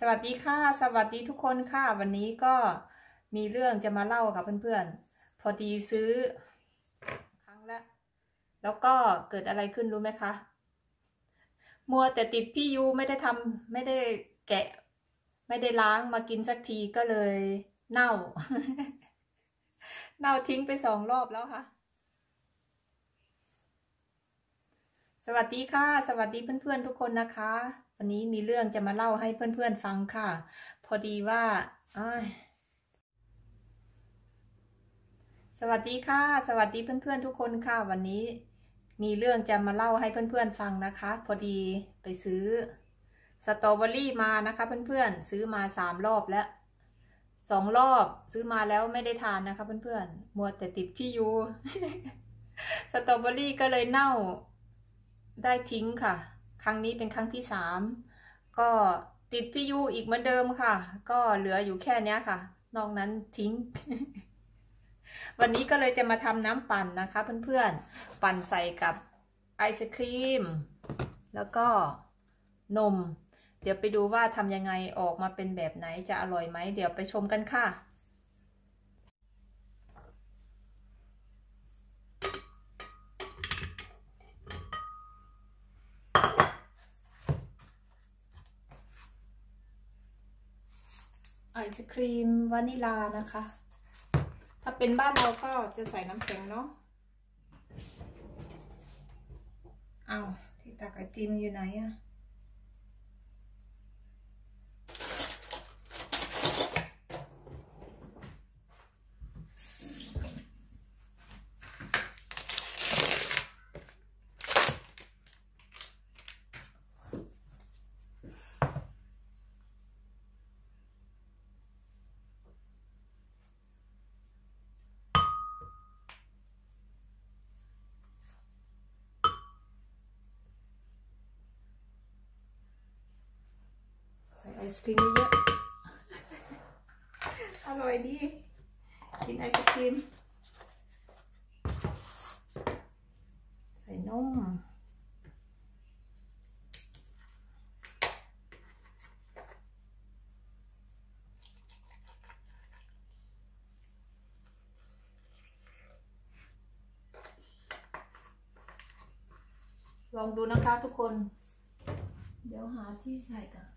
สวัสดีค่ะ สวัสดีทุกคนค่ะ วันนี้ก็มีเรื่องจะมาเล่ากับเพื่อนๆ พอดีซื้อ ครั้งละ แล้วก็เกิดอะไรขึ้นรู้ไหมคะ มัวแต่ติดพี่ยูไม่ได้ทำไม่ได้แกะ ไม่ได้ล้างมากินสักทีก็เลยเน่า เน่าทิ้งไปสองรอบแล้วค่ะ สวัสดีค่ะ สวัสดีเพื่อนๆทุกคนนะคะ วันนี้มีเรื่องจะมาเล่าให้เพื่อนๆฟังค่ะ พอดีว่าสวัสดีค่ะ สวัสดีเพื่อนๆทุกคนค่ะ วันนี้มีเรื่องจะมาเล่าให้เพื่อนๆฟังนะคะ พอดีไปซื้อสตรอเบอรี่มานะคะ เพื่อนๆซื้อมาสามรอบแล้วสองรอบซื้อมาแล้วไม่ได้ทานนะคะ เพื่อนๆมัวแต่ติดพี่ยูสตรอเบอรี่ก็เลยเน่าได้ทิ้งค่ะ ครั้งนี้เป็นครั้งที่สามก็ติดพี่ยูอีกเหมือนเดิมค่ะ ก็เหลืออยู่แค่นี้ค่ะ นอกนั้นทิ้ง วันนี้ก็เลยจะมาทำน้ำปั่นนะคะ เพื่อนๆ ปั่นใส่กับไอศครีม แล้วก็นม เดี๋ยวไปดูว่าทำยังไงออกมาเป็นแบบไหนจะอร่อยไหม เดี๋ยวไปชมกันค่ะ ไอศครีมวานิลานะคะ ถ้าเป็นบ้านเราก็จะใส่น้ำแข็งเนาะเอาที่ตักไอติมอยู่ไหนอะ ศครีมเยอะอร่อยดี กินไอศครีม ใส่นมลองดูนะคะทุกคน เดี๋ยวหาที่ใส่กัน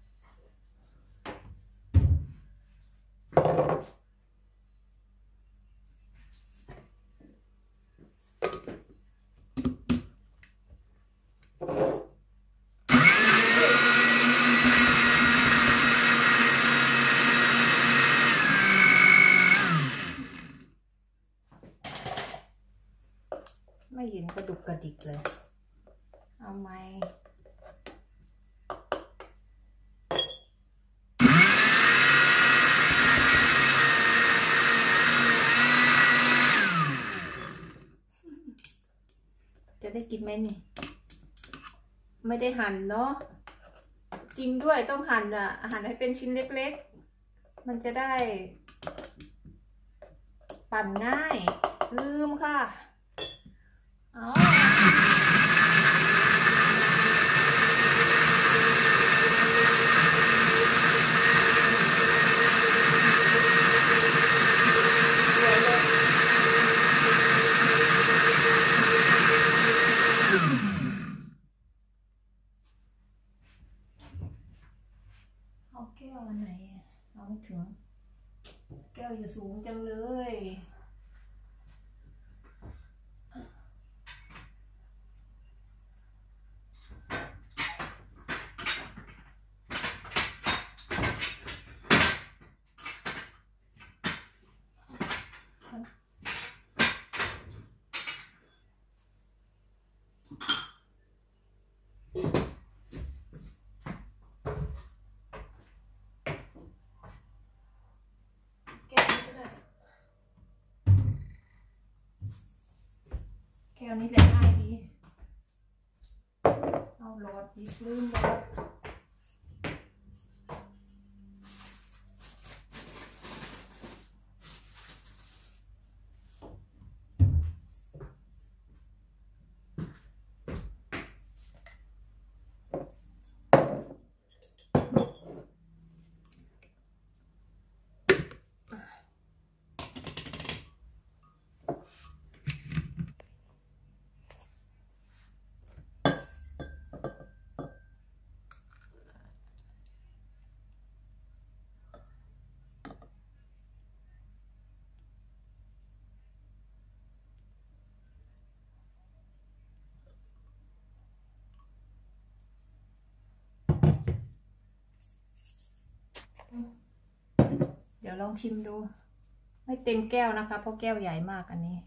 กระดุกกระดิกเลย เอาไหมจะได้กินไหมนี่ ไม่ได้หั่นเนาะจริงด้วยต้องหั่นอะหั่นให้เป็นชิ้นเล็กๆ มันจะได้ ปั่นง่าย ลืมค่ะ อ๋อเอาแก้วอันไหนเอาไม่ถึง แก้วอยู่สูงจังเลย แก้วนี้ก็ได้ แก้ว นี้แหละง่ายดี เอาหลอดดีลืมเลย ดดี๋ยวลองชิมดู ไม่เต็มแก้วนะคะ เพราะแก้วใหญ่มากอันนี้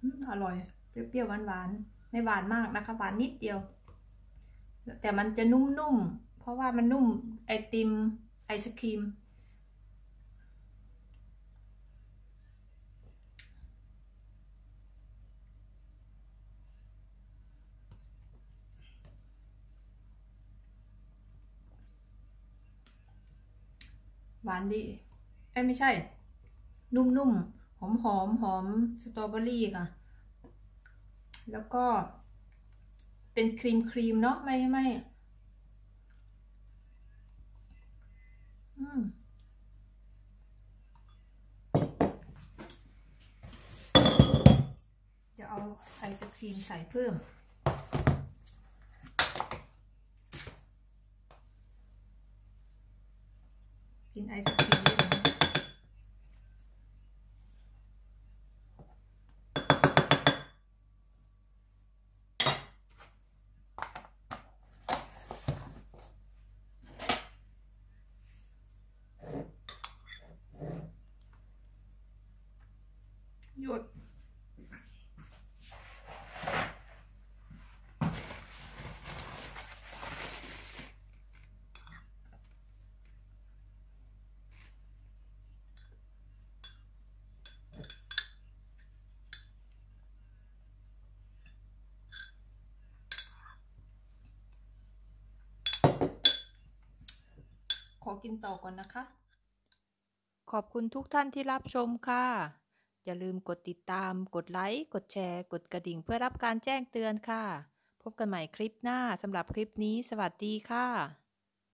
อืมอร่อย เปรี้ยวๆหวานๆไม่หวานมากนะคะหวานนิดเดียว แต่มันจะนุ่มๆ เพราะว่ามันนุ่มไอติมไอศครีม หวานดี เอ้ไม่ใช่ นุ่มๆ หอมหอมหอมสตรอเบอรี่ค่ะ แล้วก็ เป็นครีมครีมเนาะไม่ไม่อืมเดี๋ยวเอาไอศครีมใส่เพิ่ม กินไอศครีมได้ไหมหยุด ขอกินต่อก่อนนะคะ ขอบคุณทุกท่านที่รับชมค่ะ อย่าลืมกดติดตาม กดไลค์ กดแชร์ กดกระดิ่งเพื่อรับการแจ้งเตือนค่ะ พบกันใหม่คลิปหน้าสำหรับคลิปนี้ สวัสดีค่ะ